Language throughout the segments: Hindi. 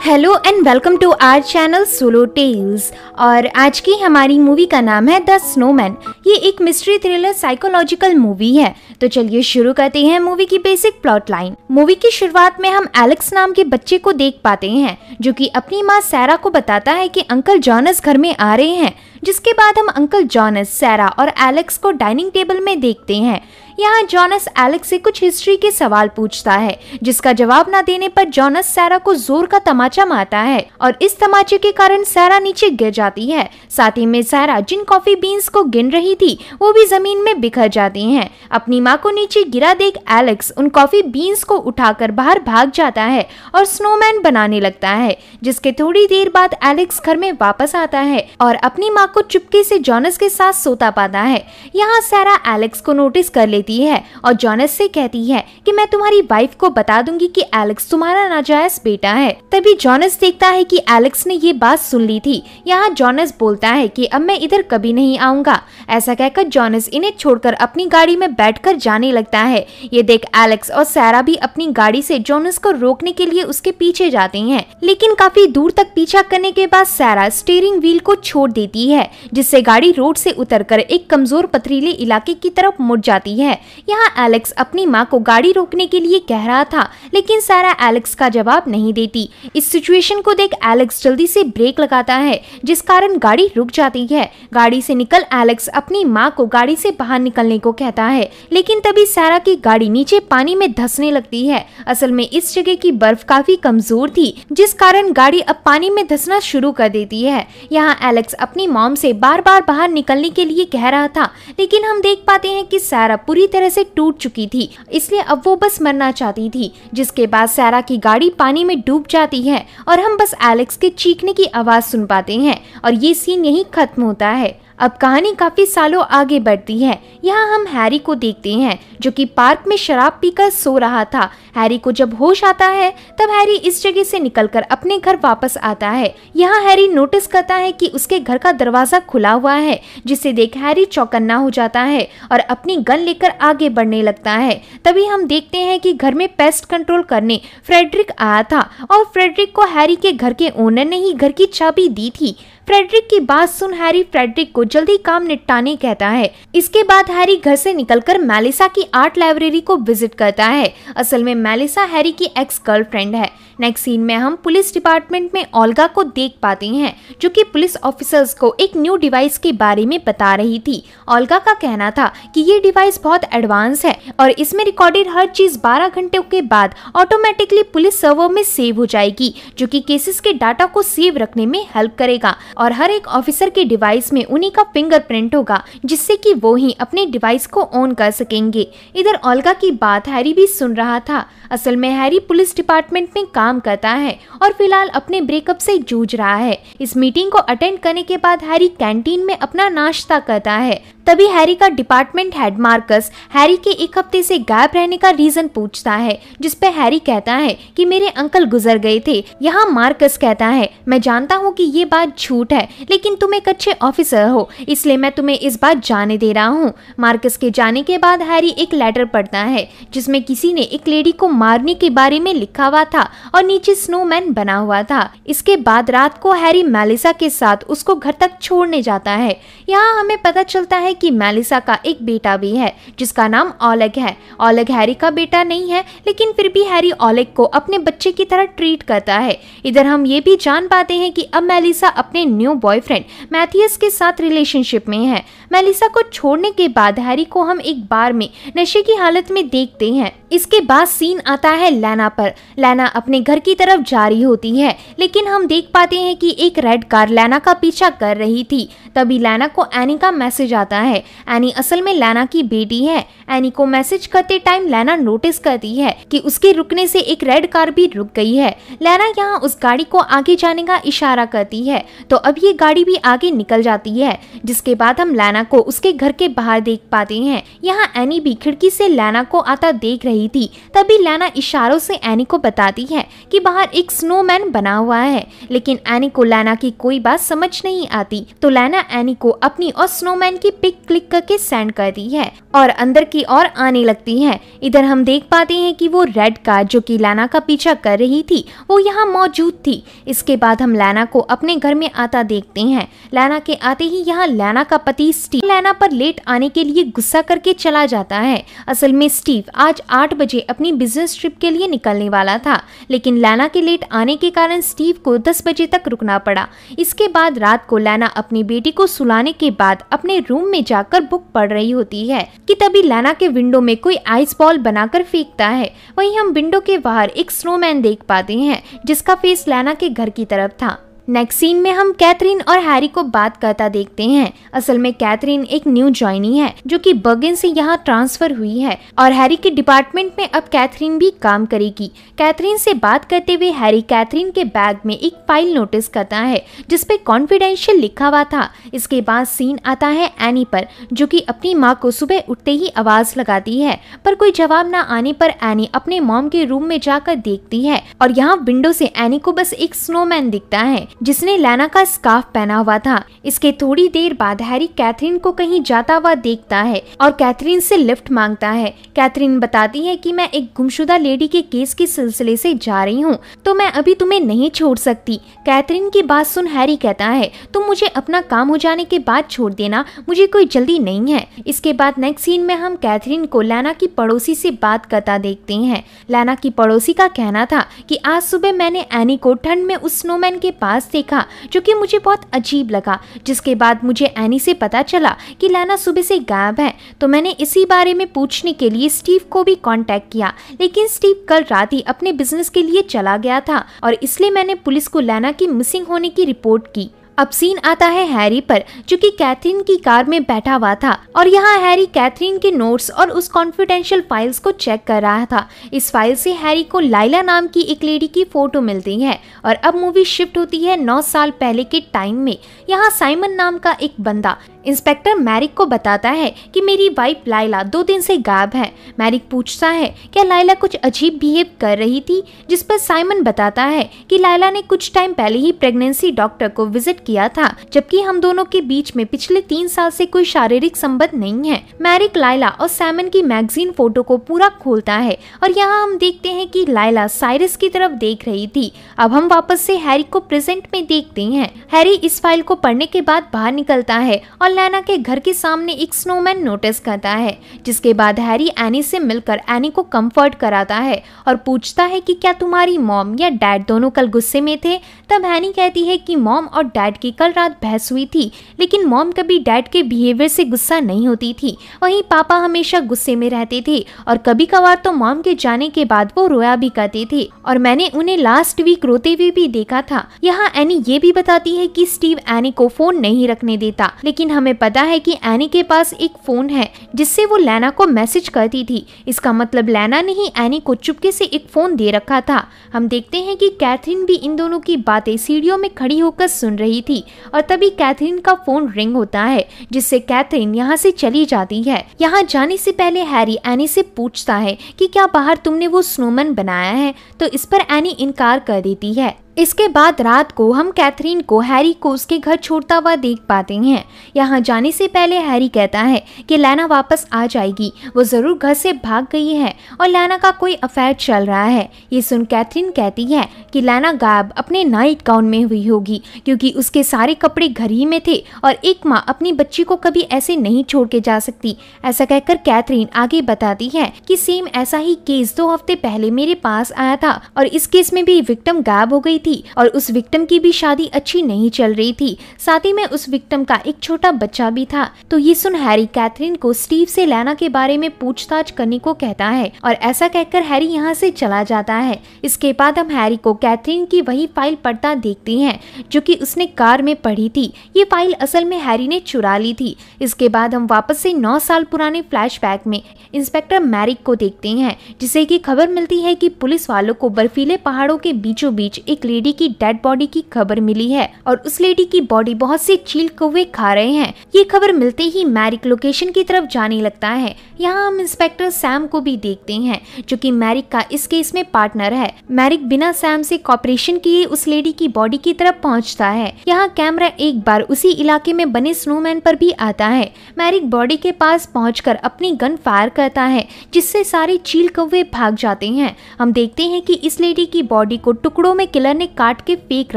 Hello and welcome to our channel solo tales और आज की हमारी मूवी का नाम है द स्नोमैन ये एक मिस्ट्री थ्रिलर साइकोलॉजिकल मूवी है। तो चलिए शुरू करते हैं मूवी की बेसिक प्लॉट लाइन मूवी की शुरुआत में हम एलेक्स नाम के बच्चे को देख पाते हैं, जो कि अपनी माँ सैरा को बताता है कि अंकल जॉनस घर में आ रहे हैं, जिसके बाद हम अंकल जॉनस सैरा और एलेक्स को डाइनिंग टेबल में देखते हैं। यहाँ जॉनस एलेक्स से कुछ हिस्ट्री के सवाल पूछता है, जिसका जवाब न देने पर जॉनस सैरा को ज़ोर का तमाचा मारता है और इस तमाचे के कारण सैरा नीचे गिर जाती है। साथ ही में सैरा जिन कॉफ़ी बीन्स को गिन रही थी, वो भी ज़मीन में बिखर जाती है। अपनी माँ को नीचे गिरा देख एलेक्स उन कॉफ़ी बीन्स को उठाकर बाहर भाग जाता है और स्नोमैन बनाने लगता है, जिसके थोड़ी देर बाद एलेक्स घर में वापस आता है और अपनी माँ को चुपके से जॉनस के साथ सोता पाता है। यहाँ सैरा एलेक्स को नोटिस कर लेती देती है और जॉनस से कहती है कि मैं तुम्हारी वाइफ को बता दूँगी कि एलेक्स तुम्हारा नाजायज बेटा है। तभी जॉनस देखता है कि एलेक्स ने ये बात सुन ली थी। यहाँ जॉनस बोलता है कि अब मैं इधर कभी नहीं आऊँगा। ऐसा कहकर जॉनस इन्हें छोड़कर अपनी गाड़ी में बैठकर जाने लगता है। ये देख एलेक्स और सैरा भी अपनी गाड़ी से जॉनस को रोकने के लिए उसके पीछे जाते हैं। लेकिन काफ़ी दूर तक पीछा करने के बाद सैरा स्टीयरिंग व्हील को छोड़ देती है, जिससे गाड़ी रोड से उतरकर एक कमज़ोर पथरीले इलाके की तरफ़ मुड़ जाती है। यहाँ एलेक्स अपनी माँ को गाड़ी रोकने के लिए कह रहा था, लेकिन सारा एलेक्स का जवाब नहीं देती। इस सिचुएशन को देख एलेक्स जल्दी से ब्रेक लगाता है, जिस कारण गाड़ी रुक जाती है। गाड़ी से निकल एलेक्स अपनी माँ को गाड़ी से बाहर निकलने को कहता है, लेकिन तभी सारा की गाड़ी नीचे पानी में धसने लगती है। असल में इस जगह की बर्फ़ काफ़ी कमज़ोर थी, जिस कारण गाड़ी अब पानी में धसना शुरू कर देती है। यहाँ एलेक्स अपनी मॉम से बार बार बाहर निकलने के लिए कह रहा था, लेकिन हम देख पाते हैं कि सारा पूरी तरह से टूट चुकी थी। इसलिए अब वो बस मरना चाहती थी, जिसके बाद सारा की गाड़ी पानी में डूब जाती है और हम बस एलेक्स के चीखने की आवाज़ सुन पाते हैं और ये सीन यही खत्म होता है। अब कहानी काफ़ी सालों आगे बढ़ती है। यहाँ हम हैरी को देखते हैं, जो कि पार्क में शराब पीकर सो रहा था। हैरी को जब होश आता है, तब हैरी इस जगह से निकलकर अपने घर वापस आता है। यहाँ हैरी नोटिस करता है कि उसके घर का दरवाज़ा खुला हुआ है, जिसे देख हैरी चौकन्ना हो जाता है और अपनी गन लेकर आगे बढ़ने लगता है। तभी हम देखते हैं कि घर में पेस्ट कंट्रोल करने फ्रेडरिक आया था और फ्रेडरिक को हैरी के घर के ओनर ने ही घर की चाबी दी थी। फ्रेडरिक की बात सुन हैरी फ्रेडरिक को जल्दी काम निपटाने कहता है। इसके बाद हैरी घर से निकलकर मेलिसा की आर्ट लाइब्रेरी को विज़िट करता है। असल में मेलिसा हैरी की एक्स गर्लफ्रेंड है। नेक्स्ट सीन में हम पुलिस डिपार्टमेंट में ओल्गा को देख पाते हैं, जो कि पुलिस ऑफिसर्स को एक न्यू डिवाइस के बारे में बता रही थी। ओल्गा का कहना था कि ये डिवाइस बहुत एडवांस है और इसमें रिकॉर्डेड हर चीज़ 12 घंटों के बाद ऑटोमेटिकली पुलिस सर्वर में सेव हो जाएगी, जो कि केसेस के डाटा को सेव रखने में हेल्प करेगा और हर एक ऑफिसर के डिवाइस में उन्हीं का फिंगरप्रिंट होगा, जिससे कि वो ही अपने डिवाइस को ऑन कर सकेंगे। इधर ओल्गा की बात हैरी भी सुन रहा था। असल में हैरी पुलिस डिपार्टमेंट में काम करता है और फ़िलहाल अपने ब्रेकअप से जूझ रहा है। इस मीटिंग को अटेंड करने के बाद हैरी कैंटीन में अपना नाश्ता करता है। तभी हैरी का डिपार्टमेंट हेड मार्कस हैरी के एक हफ़्ते से गायब रहने का रीजन पूछता है, जिस पे हैरी कहता है कि मेरे अंकल गुजर गए थे। यहाँ मार्कस कहता है, मैं जानता हूँ कि ये बात झूठ है, लेकिन तुम एक अच्छे ऑफिसर हो, इसलिए मैं तुम्हें इस बात जाने दे रहा हूँ। मार्कस के जाने के बाद हैरी एक लेटर पढ़ता है, जिसमें किसी ने एक लेडी को मारने के बारे में लिखा हुआ था और नीचे स्नोमैन बना हुआ था। इसके बाद रात को हैरी मेलिसा के साथ उसको घर तक छोड़ने जाता है। यहाँ हमें पता चलता है कि मेलिसा का एक बेटा भी है, जिसका नाम ओलेग है। ओलेग हैरी का बेटा नहीं है, लेकिन फिर भी हैरी ओलेग को अपने बच्चे की तरह ट्रीट करता है। इधर हम ये भी जान पाते हैं कि अब मेलिसा अपने न्यू बॉयफ्रेंड मैथियस के साथ रिलेशनशिप में है। मेलिसा को छोड़ने के बाद हैरी को हम एक बार में नशे की हालत में देखते हैं। इसके बाद सीन आता है लैना पर। लैना अपने घर की तरफ़ जा रही होती है, लेकिन हम देख पाते हैं कि एक रेड कार लैना का पीछा कर रही थी। तभी लैना को एनी का मैसेज आता है। एनी, असल में लैना की बेटी है। एनी को मैसेज करते टाइम लैना नोटिस करती है कि उसके रुकने से एक रेड कार भी रुक गई है। लैना यहाँ उस गाड़ी को आगे जाने का इशारा करती है। तो अब ये गाड़ी भी आगे निकल जाती है, जिसके बाद हम लैना को उसके घर के बाहर देख पाते हैं। यहाँ एनी भी खिड़की से लैना को आता देख रही थी। तभी लैना इशारों से एनी को बताती है कि बाहर एक स्नोमैन बना हुआ है। लेकिन एनी को लैना की कोई बात समझ नहीं आती। तो लैना लैला एनी को अपनी और स्नोमैन की पिक क्लिक करके सेंड कर दी है और अंदर की ओर आने लगती है। इधर हम देख पाते हैं कि वो रेड कार जो कि लैना का पीछा कर रही थी, वो यहाँ मौजूद थी। इसके बाद हम लैना को अपने घर में आता देखते हैं। लैना के आते ही यहाँ लैना का पति स्टीव लैना पर लेट आने के लिए गुस्सा करके चला जाता है। असल में स्टीव आज आठ बजे अपनी बिज़नेस ट्रिप के लिए निकलने वाला था, लेकिन लैना के लेट आने के कारण स्टीव को दस बजे तक रुकना पड़ा। इसके बाद रात को लैना अपनी बेटी को सुलाने के बाद अपने रूम में जाकर बुक पढ़ रही होती है कि तभी लैना के विंडो में कोई आइस बॉल बनाकर फेंकता है। वहीं हम विंडो के बाहर एक स्नोमैन देख पाते हैं, जिसका फेस लैना के घर की तरफ़ था। नेक्स्ट सीन में हम कैथरीन और हैरी को बात करता देखते हैं। असल में कैथरीन एक न्यू ज्वाइनी है, जो कि बर्गिन से यहाँ ट्रांसफ़र हुई है और हैरी के डिपार्टमेंट में अब कैथरीन भी काम करेगी। कैथरीन से बात करते हुए हैरी कैथरीन के बैग में एक फ़ाइल नोटिस करता है जिसपे कॉन्फिडेंशियल लिखा हुआ था। इसके बाद सीन आता है एनी पर, जो कि अपनी माँ को सुबह उठते ही आवाज़ लगाती है, पर कोई जवाब न आने पर एनी अपने मॉम के रूम में जाकर देखती है और यहाँ विंडो से एनी को बस एक स्नोमैन दिखता है। जिसने लैना का स्कार्फ पहना हुआ था। इसके थोड़ी देर बाद हैरी कैथरीन को कहीं जाता हुआ देखता है और कैथरीन से लिफ्ट माँगता है। कैथरीन बताती है कि मैं एक गुमशुदा लेडी के केस के सिलसिले से जा रही हूँ तो मैं अभी तुम्हें नहीं छोड़ सकती। कैथरीन की बात सुन हैरी कहता है, तुम मुझे अपना काम हो जाने के बाद छोड़ देना, मुझे कोई जल्दी नहीं है। इसके बाद नेक्स्ट सीन में हम कैथरीन को लैना की पड़ोसी से बात करता देखते हैं। लैना की पड़ोसी का कहना था कि आज सुबह मैंने एनी को ठंड में उस स्नोमैन के पास देखा, जो कि मुझे बहुत अजीब लगा। जिसके बाद मुझे एनी से पता चला कि लैना सुबह से गायब है तो मैंने इसी बारे में पूछने के लिए स्टीव को भी कॉन्टेक्ट किया। लेकिन स्टीव कल रात ही अपने बिज़नेस के लिए चला गया था, और इसलिए मैंने पुलिस को लैना की मिसिंग होने की रिपोर्ट की। अब सीन आता है हैरी पर, जो कि कैथरीन की कार में बैठा हुआ था और यहाँ हैरी कैथरीन के नोट्स और उस कॉन्फिडेंशियल फाइल्स को चेक कर रहा था। इस फ़ाइल से हैरी को लाइला नाम की एक लेडी की फ़ोटो मिलती है और अब मूवी शिफ्ट होती है नौ साल पहले के टाइम में। यहाँ साइमन नाम का एक बंदा इंस्पेक्टर मैरिक को बताता है कि मेरी वाइफ लाइला दो दिन से गायब है। मैरिक पूछता है, क्या लाइला कुछ अजीब बिहेव कर रही थी? जिस पर साइमन बताता है कि लाइला ने कुछ टाइम पहले ही प्रेगनेंसी डॉक्टर को विज़िट किया था, जबकि हम दोनों के बीच में पिछले तीन साल से कोई शारीरिक संबंध नहीं है। मैरिक लाइला और साइमन की मैगजीन फ़ोटो को पूरा खोलता है और यहाँ हम देखते हैं कि लाइला साइरस की तरफ़ देख रही थी। अब हम वापस से हैरी को प्रेजेंट में देखते हैं। हैरी इस फ़ाइल को पढ़ने के बाद बाहर निकलता है और और लैना के घर के सामने एक स्नोमैन नोटिस करता है, जिसके बाद हैरी एनी से मिलकर एनी को कंफर्ट कराता है और पूछता है कि क्या तुम्हारी मॉम या डैड दोनों कल गुस्से में थे? तब हैनी कहती है कि मॉम और डैड की कल रात बहस हुई थी, लेकिन मॉम कभी डैड के बिहेवियर से गुस्सा नहीं होती थी। वहीं पापा हमेशा गुस्से में रहते थे और कभी कभार तो मॉम के जाने के बाद वो रोया भी करते थे। और मैंने उन्हें लास्ट वीक रोते हुए भी देखा था। यहाँ एनी ये भी बताती है कि स्टीव एनी को फ़ोन नहीं रखने देता, लेकिन हमें पता है कि एनी के पास एक फ़ोन है, जिससे वो लैना को मैसेज करती थी। इसका मतलब लैना ने ही एनी को चुपके से एक फ़ोन दे रखा था। हम देखते हैं कि कैथरीन भी इन दोनों की बातें सीढ़ियों में खड़ी होकर सुन रही थी, और तभी कैथरीन का फ़ोन रिंग होता है, जिससे कैथरीन यहाँ से चली जाती है। यहाँ जाने से पहले हैरी एनी से पूछता है कि क्या बाहर तुमने वो स्नोमैन बनाया है? तो इस पर एनी इनकार कर देती है। इसके बाद रात को हम कैथरीन को हैरी को उसके घर छोड़ता हुआ देख पाते हैं। यहाँ जाने से पहले हैरी कहता है कि लैना वापस आ जाएगी। वो ज़रूर घर से भाग गई है और लैना का कोई अफेयर चल रहा है। ये सुन कैथरीन कहती है कि लैना गायब अपने नाइट गाउन में हुई होगी, क्योंकि उसके सारे कपड़े घर ही में थे और एक माँ अपनी बच्ची को कभी ऐसे नहीं छोड़ के जा सकती। ऐसा कहकर कैथरीन आगे बताती है कि सेम ऐसा ही केस दो हफ़्ते पहले मेरे पास आया था और इस केस में भी विक्टम गायब हो गई थी। और उस विक्टिम की भी शादी अच्छी नहीं चल रही थी। साथ ही में उस विक्टिम का एक छोटा बच्चा भी था। तो ये सुन हैरी कैथरीन को स्टीव से लैना के बारे में पूछताछ करने को कहता है और ऐसा कहकर हैरी यहाँ से चला जाता है। इसके बाद हम हैरी को कैथरीन की वही फ़ाइल पढ़ता देखते हैं, जो कि उसने कार में पढ़ी थी। ये फ़ाइल असल में हैरी ने चुरा ली थी। इसके बाद हम वापस से नौ साल पुराने फ्लैशबैक में इंस्पेक्टर मैरिक को देखते हैं, जिसे की खबर मिलती है कि पुलिस वालों को बर्फीले पहाड़ों के बीचों बीच एक लेडी की डेड बॉडी की खबर मिली है और उस लेडी की बॉडी बहुत से चील कौवे खा रहे हैं। ये खबर मिलते ही मैरिक लोकेशन की तरफ़ जाने लगता है। यहाँ हम इंस्पेक्टर सैम को भी देखते हैं, जो कि मैरिक का इस केस में पार्टनर है। मैरिक बिना सैम से कॉपरेशन किए उस लेडी की बॉडी की तरफ़ पहुँचता है। यहाँ कैमरा एक बार उसी इलाके में बने स्नोमैन पर भी आता है। मैरिक बॉडी के पास पहुंचकर अपनी गन फायर करता है, जिससे सारे चील कौवे भाग जाते हैं। हम देखते हैं कि इस लेडी की बॉडी को टुकड़ों में किलर ने काट के फेंक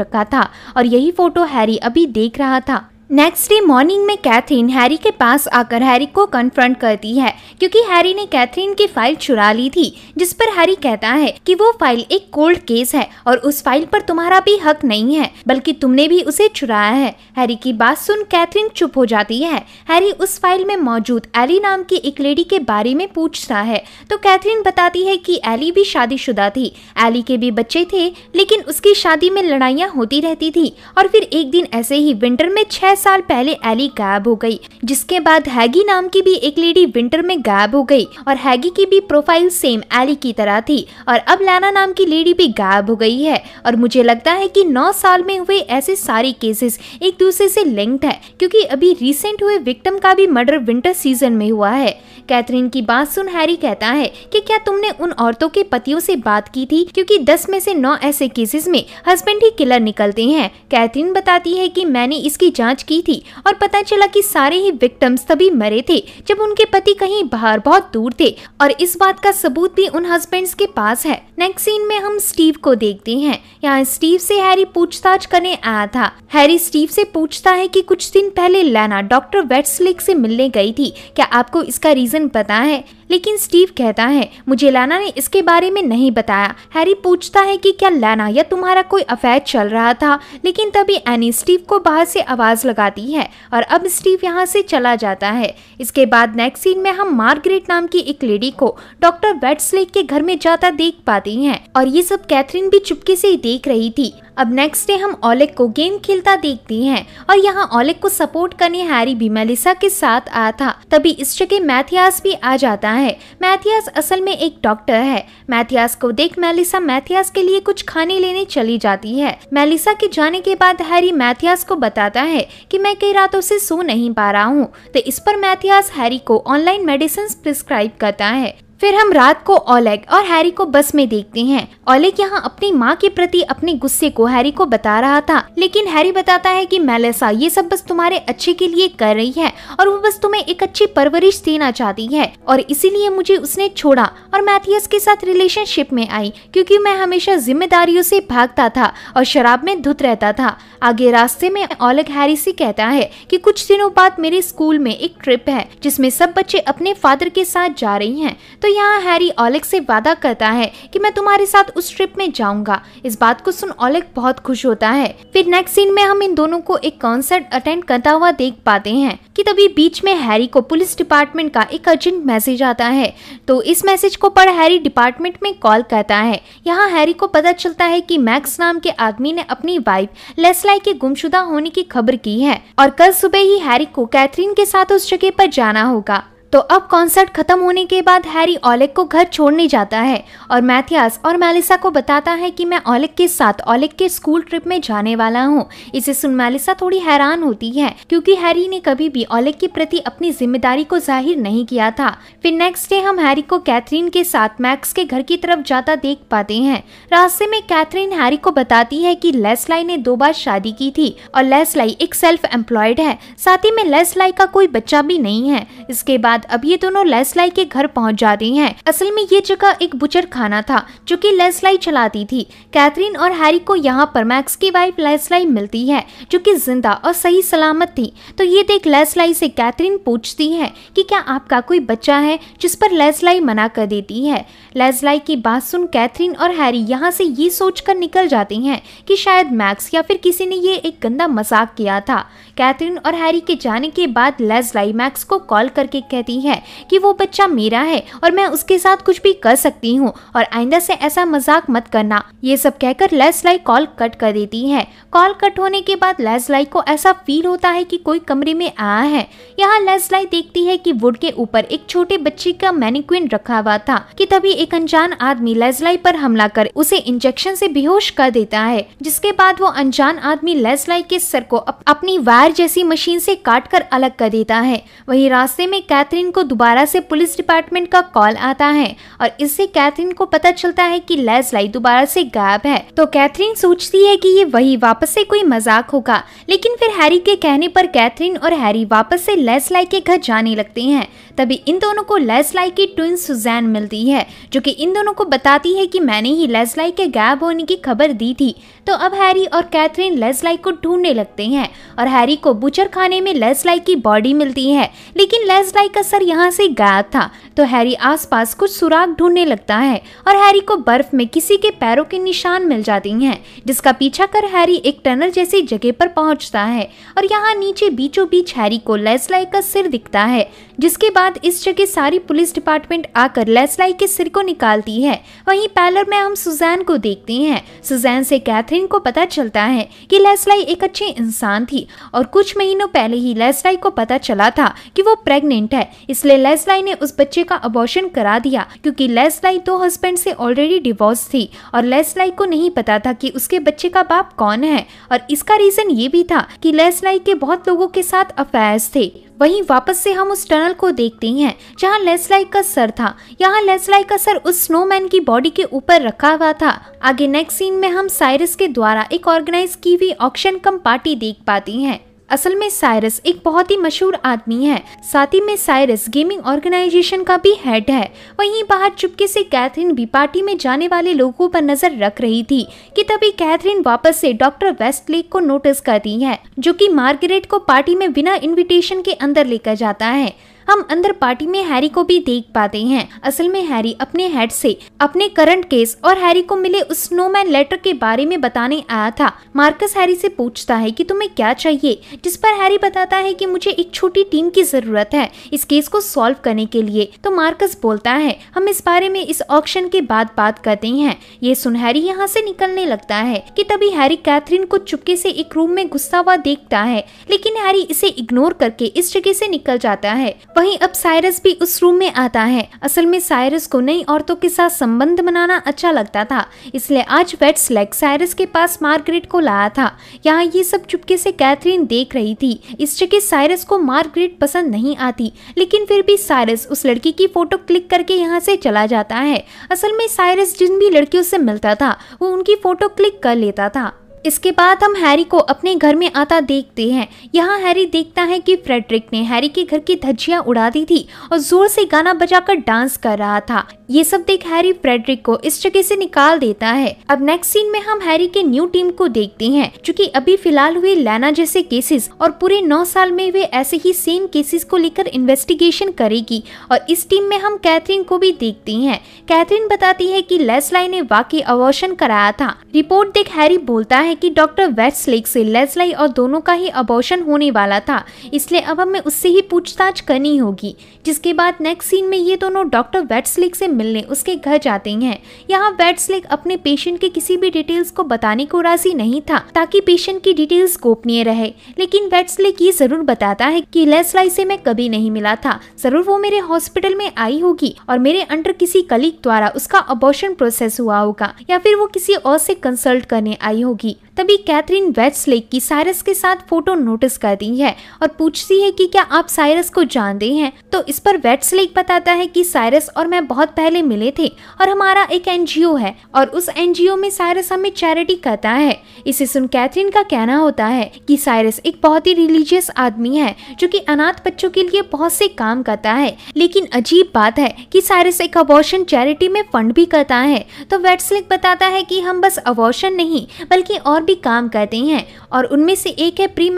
रखा था, और यही फ़ोटो हैरी अभी देख रहा था। नेक्स्ट डे मॉर्निंग में कैथरीन हैरी के पास आकर हैरी को कन्फ्रंट करती है, क्योंकि हैरी ने कैथरीन की फ़ाइल चुरा ली थी, जिस पर हैरी कहता है कि वो फ़ाइल एक कोल्ड केस है और उस फ़ाइल पर तुम्हारा भी हक नहीं है, बल्कि तुमने भी उसे चुराया है। हैरी की बात सुन कैथरीन चुप हो जाती है। हैरी उस फ़ाइल में मौजूद एली नाम की एक लेडी के बारे में पूछता है तो कैथरीन बताती है कि एली भी शादीशुदा थी। एली के भी बच्चे थे, लेकिन उसकी शादी में लड़ाइयाँ होती रहती थी, और फिर एक दिन ऐसे ही विंटर में छह साल पहले एली गायब हो गई, जिसके बाद हैगी नाम की भी एक लेडी विंटर में गायब हो गई और हैगी की भी प्रोफ़ाइल सेम एली की तरह थी और अब लैना नाम की लेडी भी गायब हो गई है। और मुझे लगता है कि नौ साल में हुए ऐसे सारे केसेस एक दूसरे से लिंक्ड है, क्योंकि अभी रिसेंट हुए विक्टिम का भी मर्डर विंटर सीज़न में हुआ है। कैथरीन की बात सुन हैरी कहता है कि क्या तुमने उन औरतों के पतियों से बात की थी? क्योंकि दस में से नौ ऐसे केसेस में हस्बैंड ही किलर निकलते हैं। कैथरीन बताती है कि मैंने इसकी जाँच की थी और पता चला कि सारे ही विक्टिम्स तभी मरे थे जब उनके पति कहीं बाहर बहुत दूर थे और इस बात का सबूत भी उन हस्बैंड्स के पास है। नेक्स्ट सीन में हम स्टीव को देखते हैं। यहाँ स्टीव से हैरी पूछताछ करने आया था। हैरी स्टीव से पूछता है कि कुछ दिन पहले लैना डॉक्टर वेट्सलिक से मिलने गई थी। क्या आपको इसका रीजन पता है, लेकिन स्टीव कहता है, मुझे लाना ने इसके बारे में नहीं बताया। हैरी पूछता है कि क्या लाना या तुम्हारा कोई अफेयर चल रहा था, लेकिन तभी एनी स्टीव को बाहर से आवाज़ लगाती है और अब स्टीव यहाँ से चला जाता है। इसके बाद नेक्स्ट सीन में हम मार्गरेट नाम की एक लेडी को डॉक्टर वेट्सलेक के घर में जाता देख पाती हैं और ये सब कैथरीन भी चुपके से देख रही थी। अब नेक्स्ट डे हम ओलेक को गेम खेलता देखते हैं और यहाँ ओलेक को सपोर्ट करने हैरी भी मेलिसा के साथ आया था। तभी इस जगह मैथियास भी आ जाता है। मैथियास असल में एक डॉक्टर है। मैथियास को देख मेलिसा मैथियास के लिए कुछ खाने लेने चली जाती है। मेलिसा के जाने के बाद हैरी मैथियास को बताता है कि मैं कई रातों से सो नहीं पा रहा हूँ। तो इस पर मैथियास हैरी को ऑनलाइन मेडिसिन प्रिस्क्राइब करता है। फिर हम रात को ओलेग और हैरी को बस में देखते हैं। ओलेग यहाँ अपनी माँ के प्रति अपने गुस्से को हैरी को बता रहा था, लेकिन हैरी बताता है कि मेलेसा ये सब बस तुम्हारे अच्छे के लिए कर रही है और वो बस तुम्हें एक अच्छी परवरिश देना चाहती है और इसीलिए मुझे उसने छोड़ा और मैथियस के साथ रिलेशनशिप में आई, क्योंकि मैं हमेशा जिम्मेदारियों से भागता था और शराब में धुत रहता था। आगे रास्ते में ओलेग हैरी से कहता है कि कुछ दिनों बाद मेरे स्कूल में एक ट्रिप है, जिसमें सब बच्चे अपने फादर के साथ जा रही हैं। तो यहाँ हैरी ओलेक से वादा करता है कि मैं तुम्हारे साथ उस ट्रिप में जाऊँगा। इस बात को सुन ओलेक बहुत खुश होता है। फिर नेक्स्ट सीन में हम इन दोनों को एक कॉन्सर्ट अटेंड करता हुआ देख पाते हैं कि तभी बीच में हैरी को पुलिस डिपार्टमेंट का एक अर्जेंट मैसेज आता है। तो इस मैसेज को पढ़ हैरी डिपार्टमेंट में कॉल करता है। यहाँ हैरी को पता चलता है कि मैक्स नाम के आदमी ने अपनी वाइफ, लेसलाई के गुमशुदा होने की खबर की है। और कल सुबह ही हैरी को कैथरीन के साथ उस जगह पर जाना होगा। तो अब कॉन्सर्ट खत्म होने के बाद हैरी ओलेक को घर छोड़ने जाता है और मैथियास और मैलिसा को बताता है कि मैं ओलेक के साथ ओलेक के स्कूल ट्रिप में जाने वाला हूँ। इसे सुन मेलिसा थोड़ी हैरान होती है, क्योंकि हैरी ने कभी भी ओलेक के प्रति अपनी ज़िम्मेदारी को ज़ाहिर नहीं किया था। फिर नेक्स्ट डे हम हैरी को कैथरीन के साथ मैक्स के घर की तरफ़ जाता देख पाते हैं। रास्ते में कैथरीन हैरी को बताती है की लेसलाई ने दो बार शादी की थी और लेसलाई एक सेल्फ एम्प्लॉयड है। साथ ही में लेसलाई का कोई बच्चा भी नहीं है। इसके बाद अब ये दोनों लेसलाई के घर पहुँच जाते हैं। असल में ये जगह एक बुचर खाना था, जो कि लेसलाई चलाती थी। कैथरीन और हैरी को यहाँ पर मैक्स की वाइफ लेसलाई मिलती है, जो कि ज़िंदा और सही सलामत थी। तो ये देख लेसलाई से कैथरीन पूछती है कि क्या आपका कोई बच्चा है जिस पर लेसलाई मना कर देती है? लेसलाई की बात सुन कैथरीन और हैरी यहाँ से ये सोचकर निकल जाते हैं कि शायद मैक्स या फिर किसी ने ये एक गंदा मज़ाक किया था। कैथरीन और हैरी के जाने के बाद लेसलाई मैक्स को कॉल करके कहती कहती है कि वो बच्चा मेरा है और मैं उसके साथ कुछ भी कर सकती हूँ और आइंदा से ऐसा मज़ाक मत करना। ये सब कहकर लेसलाई कॉल कट कर देती है। कॉल कट होने के बाद लेसलाई को ऐसा फील होता है कि कोई कमरे में आया है। यहाँ लेसलाई देखती है कि वुड के ऊपर एक छोटे बच्चे का मैनिक्विन रखा हुआ था कि तभी एक अनजान आदमी लेसलाई पर हमला कर उसे इंजेक्शन से बेहोश कर देता है जिसके बाद वो अनजान आदमी लेसलाई के सर को अप, अपनी वायर जैसी मशीन से काट कर अलग कर देता है। वही रास्ते में कैथरीन कैथरीन को दोबारा से पुलिस डिपार्टमेंट का कॉल आता है और इससे कैथरीन को पता चलता है कि लेसलाई दोबारा से गायब है। तो कैथरीन सोचती है कि ये वही वापस से कोई मज़ाक होगा, लेकिन फिर हैरी के कहने पर कैथरीन और हैरी वापस से लेसलाई के घर जाने लगते हैं। तभी इन दोनों को लेसलाई की ट्विन सुजैन मिलती है, जो कि इन दोनों को बताती है कि मैंने ही लेसलाई के गायब होने की खबर दी थी। तो अब हैरी और कैथरीन लेसलाई को ढूँढने लगते हैं और हैरी को बुचर खाने में लेसलाई की बॉडी मिलती है। लेकिन लेसलाई का सर यहाँ से गायब था तो हैरी आसपास कुछ सुराग ढूँढने लगता है और हैरी को बर्फ़ में किसी के पैरों के निशान मिल जाती हैं, जिसका पीछा कर हैरी एक टनल जैसी जगह पर पहुँचता है। और यहाँ नीचे बीचों बीच हैरी को लेसलाई का सिर दिखता है, जिसके बाद इस जगह सारी पुलिस डिपार्टमेंट आकर लेसलाई के सिर को निकालती है। वहीं पैलर में हम सुजैन को देखते हैं। सुजैन से कैथरीन को पता चलता है कि लेसलाई एक अच्छी इंसान थी और कुछ महीनों पहले ही लेसलाई को पता चला था कि वो प्रेग्नेंट है। इसलिए लेसलाई ने उस बच्चे का अबॉर्शन करा दिया क्योंकि लेसलाई दो हस्बैंड से ऑलरेडी डिवोर्स थी और लेसलाई को नहीं पता था कि उसके बच्चे का बाप कौन है। और इसका रीजन ये भी था कि लेसलाई के बहुत लोगों के साथ अफेयर्स थे। वहीं वापस से हम उस टनल को देखते हैं, जहाँ लेसलाई का सर था। यहाँ लेसलाई का सर उस स्नोमैन की बॉडी के ऊपर रखा हुआ था। आगे नेक्स्ट सीन में हम साइरस के द्वारा एक ऑर्गेनाइज की हुई ऑक्शन कम पार्टी देख पाती हैं। असल में साइरस एक बहुत ही मशहूर आदमी है। साथ ही में साइरस गेमिंग ऑर्गेनाइजेशन का भी हेड है। वहीं बाहर चुपके से कैथरीन भी पार्टी में जाने वाले लोगों पर नज़र रख रही थी कि तभी कैथरीन वापस से डॉक्टर वेस्टलेक को नोटिस करती है, जो कि मार्गरेट को पार्टी में बिना इनविटेशन के अंदर लेकर जाता है। हम अंदर पार्टी में हैरी को भी देख पाते हैं। असल में हैरी अपने हेड से अपने करंट केस और हैरी को मिले उस स्नोमैन लेटर के बारे में बताने आया था। मार्कस हैरी से पूछता है कि तुम्हें क्या चाहिए, जिस पर हैरी बताता है कि मुझे एक छोटी टीम की ज़रूरत है इस केस को सॉल्व करने के लिए। तो मार्कस बोलता है, हम इस बारे में इस ऑप्शन के बाद बात करते हैं। ये सुन हैरी यहाँ से निकलने लगता है कि तभी हैरी कैथरीन को चुपके से एक रूम में गुस्सा हुआ देखता है, लेकिन हैरी इसे इग्नोर करके इस जगह से निकल जाता है। वहीं अब साइरस भी उस रूम में आता है। असल में साइरस को नई औरतों के साथ संबंध बनाना अच्छा लगता था, इसलिए आज वेट्स लेग साइरस के पास मार्गरेट को लाया था। यहाँ ये सब चुपके से कैथरीन देख रही थी। इस जगह साइरस को मार्गरेट पसंद नहीं आती, लेकिन फिर भी साइरस उस लड़की की फ़ोटो क्लिक करके यहाँ से चला जाता है। असल में साइरस जिन भी लड़कियों से मिलता था, वो उनकी फ़ोटो क्लिक कर लेता था। इसके बाद हम हैरी को अपने घर में आता देखते हैं। यहाँ हैरी देखता है कि फ्रेडरिक ने हैरी के घर की धज्जियाँ उड़ा दी थी और ज़ोर से गाना बजाकर डांस कर रहा था। ये सब देख हैरी फ्रेडरिक को इस जगह से निकाल देता है। अब नेक्स्ट सीन में हम हैरी के न्यू टीम को देखते हैं, जो अभी फ़िलहाल हुए लैना जैसे केसेस और पूरे नौ साल में वे ऐसे ही सेम केसेस को लेकर इन्वेस्टिगेशन करेगी। और इस टीम में हम कैथरीन को भी देखते हैं। कैथरीन बताती है कि लेसलाई ने वाकई अबॉर्शन कराया था। रिपोर्ट देख हैरी बोलता है कि डॉक्टर वेस्टलेक से लेसलाई और दोनों का ही अबॉर्शन होने वाला था। इसलिए अब हमें उससे ही पूछताछ करनी होगी। जिसके बाद नेक्स्ट सीन में ये दोनों डॉक्टर वेट्सलिक से मिलने उसके घर जाते हैं। यहाँ वेट्सलिक अपने पेशेंट के किसी भी डिटेल्स को बताने को राज़ी नहीं था, ताकि पेशेंट की डिटेल्स गोपनीय रहे। लेकिन वेट्सलिक ये ज़रूर बताता है कि लेसलाई से मैं कभी नहीं मिला था। ज़रूर वो मेरे हॉस्पिटल में आई होगी और मेरे अंडर किसी कलीग द्वारा उसका अबॉर्शन प्रोसेस हुआ होगा, या फिर वो किसी और से कंसल्ट करने आई होगी। तभी कैथरीन वेट्सलेक की साइरस के साथ फ़ोटो नोटिस करती है और पूछती है कि क्या आप साइरस को जानते हैं? तो इस पर वेट्सलेक बताता है कि साइरस और मैं बहुत पहले मिले थे और हमारा एक एनजीओ है और उस एनजीओ में साइरस हमें चैरिटी करता है। इसे सुन कैथरीन का कहना होता है कि साइरस एक बहुत ही रिलीजियस आदमी है, जो कि अनाथ बच्चों के लिए बहुत से काम करता है। लेकिन अजीब बात है कि साइरस एक अबॉर्शन चैरिटी में फंड भी करता है। तो वेट्सलिक बताता है कि हम बस अबॉर्शन नहीं, बल्कि और भी काम करते हैं और उनमें से एक है प्री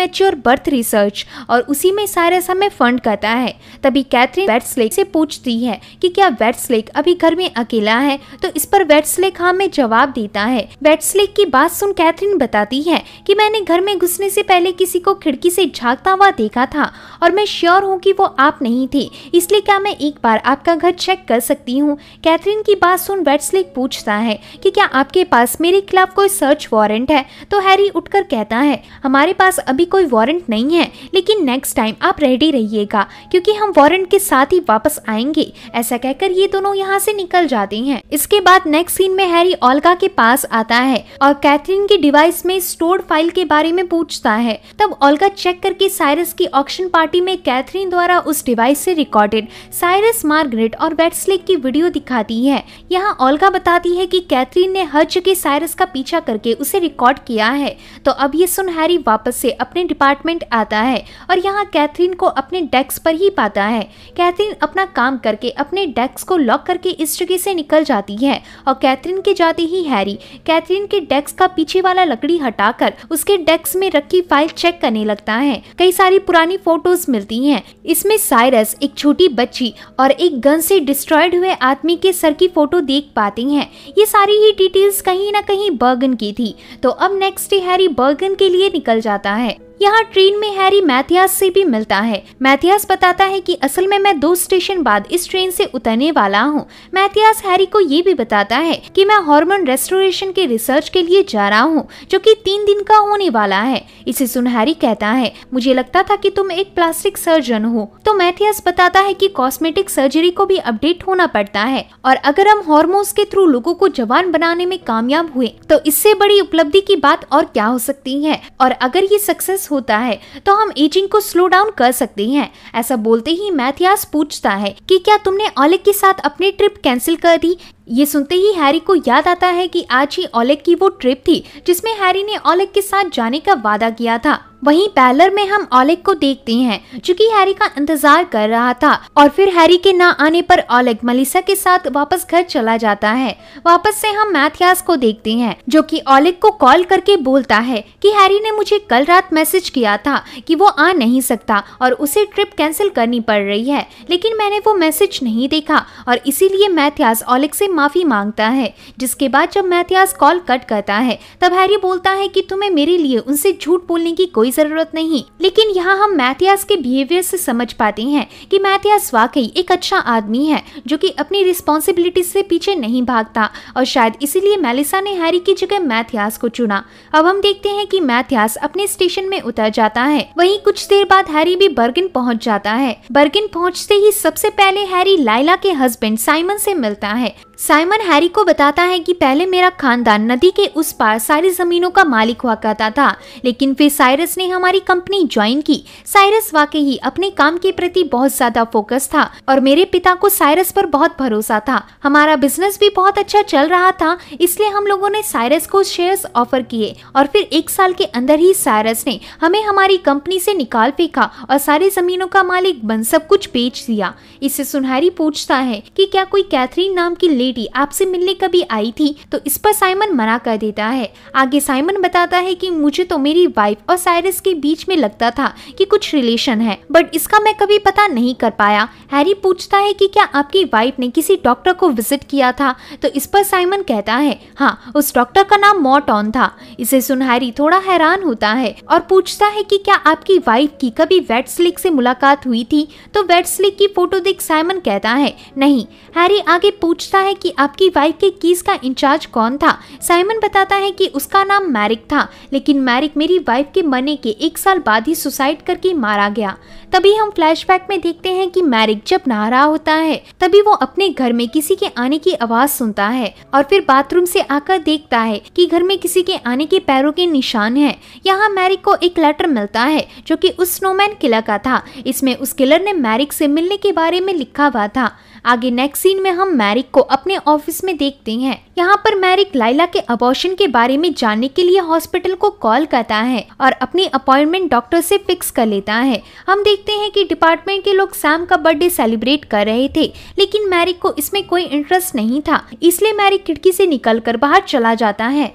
बर्थ रिसर्च और उसी में साइरस हमें फंड करता है। तभी कैथरीन वेट्सलेक से पूछती है कि क्या वेट्सलेक अभी घर में अकेला है? तो इस पर वेट्सलेक हाँ में जवाब देता है। वेट्सलेक की बात सुन कैथरीन बताती है कि मैंने घर में घुसने से पहले किसी को खिड़की से झांकता हुआ देखा था और मैं श्योर हूँ कि वो आप नहीं थे, इसलिए क्या मैं एक बार आपका घर चेक कर सकती हूँ? कैथरीन की बात सुन वेट्सलेक पूछता है कि क्या आपके पास मेरे खिलाफ कोई सर्च वारंट है? तो हैरी उठकर कहता है, हमारे पास अभी कोई वारंट नहीं है, लेकिन नेक्स्ट टाइम आप रेडी रहिएगा, क्योंकि हम वारंट के साथ ही वापस आएँगे। ऐसा कहकर ये दोनों यहाँ से निकल जाते हैं। इसके बाद नेक्स्ट सीन में हैरी ओल्गा के पास आता है और कैथरीन के डिवाइस डिवाइस में स्टोर्ड फ़ाइल के बारे में पूछता है। तब ओल्गा चेक करके साइरस की ऑक्शन पार्टी में कैथरीन द्वारा उस डिवाइस से रिकॉर्डेड साइरस मार्गरेट और वेट्सलेक की वीडियो दिखाती है। यहाँ ओल्गा बताती है कि कैथरीन ने हर जगह साइरस का पीछा करके उसे रिकॉर्ड किया है। तो अब ये सुन हैरी वापस से अपने डिपार्टमेंट आता है और यहाँ कैथरीन को अपने डेस्क पर ही पाता है। कैथरीन अपना काम करके अपने डेस्क को लॉक करके इस जगह से निकल जाती है और कैथरीन के जाते ही हैरी कैथरीन के डेस्क का पीछे वाला लकड़ी हटाकर उसके डेस्क में रखी फ़ाइल चेक करने लगता है। कई सारी पुरानी फ़ोटोज़ मिलती हैं। इसमें साइरस एक छोटी बच्ची और एक गन से डिस्ट्रॉयड हुए आदमी के सर की फ़ोटो देख पाते हैं। ये सारी ही डिटेल्स कहीं ना कहीं बर्गन की थी। तो अब नेक्स्ट डे हैरी बर्गन के लिए निकल जाता है। यहाँ ट्रेन में हैरी मैथियास से भी मिलता है। मैथियास बताता है कि असल में मैं दो स्टेशन बाद इस ट्रेन से उतरने वाला हूँ। मैथियास हैरी को ये भी बताता है कि मैं हार्मोन रेस्टोरेशन के रिसर्च के लिए जा रहा हूँ, जो कि तीन दिन का होने वाला है। इसे सुन हैरी कहता है, मुझे लगता था कि तुम एक प्लास्टिक सर्जन हो। तो मैथियास बताता है कि कॉस्मेटिक सर्जरी को भी अपडेट होना पड़ता है, और अगर हम हॉर्मोन्स के थ्रू लोगों को जवान बनाने में कामयाब हुए तो इससे बड़ी उपलब्धि की बात और क्या हो सकती है? और अगर ये सक्सेस होता है तो हम एजिंग को स्लो डाउन कर सकते हैं। ऐसा बोलते ही मैथियास पूछता है कि क्या तुमने ओलेग के साथ अपनी ट्रिप कैंसिल कर दी? ये सुनते ही हैरी को याद आता है कि आज ही ओलेग की वो ट्रिप थी, जिसमें हैरी ने ओलेग के साथ जाने का वादा किया था। वहीं पैलर में हम ओलेग को देखते हैं, जो कि हैरी का इंतज़ार कर रहा था, और फिर हैरी के ना आने पर ओलेग मलिसा के साथ वापस घर चला जाता है। वापस से हम मैथियास को देखते हैं, जो कि ओलेग को कॉल करके बोलता है कि हैरी ने मुझे कल रात मैसेज किया था कि वो आ नहीं सकता और उसे ट्रिप कैंसिल करनी पड़ रही है, लेकिन मैंने वो मैसेज नहीं देखा, और इसीलिए मैथियास ओलेग से माफ़ी माँगता है। जिसके बाद जब मैथियास कॉल कट करता है, तब हैरी बोलता है कि तुम्हें मेरे लिए उनसे झूठ बोलने की कोई ज़रूरत नहीं। लेकिन यहाँ हम मैथियास के बिहेवियर से समझ पाते हैं कि मैथियास वाकई एक अच्छा आदमी है, जो कि अपनी रिस्पॉन्सिबिलिटी से पीछे नहीं भागता। और शायद इसीलिए मेलिसा ने हैरी की जगह मैथियास को चुना। अब हम देखते हैं कि मैथियास अपने स्टेशन में उतर जाता है। वहीं कुछ देर बाद हैरी भी बर्गिन पहुँच जाता है। बर्गिन पहुँचते ही सबसे पहले हैरी लाइला के हस्बैंड साइमन से मिलता है। साइमन हैरी को बताता है कि पहले मेरा खानदान नदी के उस पार सारी जमीनों का मालिक हुआ करता था, लेकिन फिर साइरस ने हमारी कंपनी ज्वाइन की। साइरस वाकई ही अपने काम के प्रति बहुत ज़्यादा फोकस था और मेरे पिता को साइरस पर बहुत भरोसा था। हमारा बिज़नेस भी बहुत अच्छा चल रहा था, इसलिए हम लोगों ने साइरस को शेयर्स ऑफ़र किए और फिर एक साल के अंदर ही साइरस ने हमें हमारी कंपनी से निकाल फेंका और सारी जमीनों का मालिक बन सब कुछ बेच दिया। इससे सुनहरी पूछता है कि क्या कोई कैथरीन नाम की लेडी आपसे मिलने कभी आई थी तो इस पर साइमन मना कर देता है। आगे साइमन बताता है कि मुझे तो मेरी वाइफ और साइरस के बीच में लगता था कि कुछ रिलेशन है बट इसका मैं कभी पता नहीं कर पाया। हैरी पूछता है कि क्या आपकी वाइफ ने किसी डॉक्टर को विज़िट किया था? तो इस पर साइमन कहता है हाँ उस डॉक्टर का नाम मॉटॉन था। इसे सुन हैरी थोड़ा हैरान होता है और पूछता है कि क्या आपकी वाइफ की कभी वेट्सलिक से मुलाकात हुई थी? तो वेट्सलिक की फ़ोटो देख साइमन कहता है, नहीं। हैरी आगे पूछता है कि आपकी वाइफ के कीज का इंचार्ज कौन था? साइमन बताता है कि उसका नाम मैरिक था, लेकिन मैरिक मेरी वाइफ के मरने के एक साल बाद ही सुसाइड करके मारा गया। तभी हम फ्लैशबैक में देखते हैं कि मैरिक जब नहा रहा होता है, तभी वो अपने घर में किसी के आने की आवाज़ सुनता है और फिर बाथरूम से आकर देखता है कि घर में किसी के आने के पैरों के निशान हैं। यहाँ मैरिक को एक लेटर मिलता है, जो कि उस स्नोमैन किलर का था। इसमें उस किलर ने मैरिक से मिलने के बारे में लिखा हुआ था। आगे नेक्स्ट सीन में हम मैरिक को अपने ऑफ़िस में देखते हैं। यहाँ पर मैरिक लाइला के अबॉर्शन के बारे में जानने के लिए हॉस्पिटल को कॉल करता है और अपनी अपॉइंटमेंट डॉक्टर से फिक्स कर लेता है। हम देखते हैं कि डिपार्टमेंट के लोग सैम का बर्थडे सेलिब्रेट कर रहे थे, लेकिन मैरिक को इसमें कोई इंटरेस्ट नहीं था। इसलिए मैरिक खिड़की से निकलकर बाहर चला जाता है।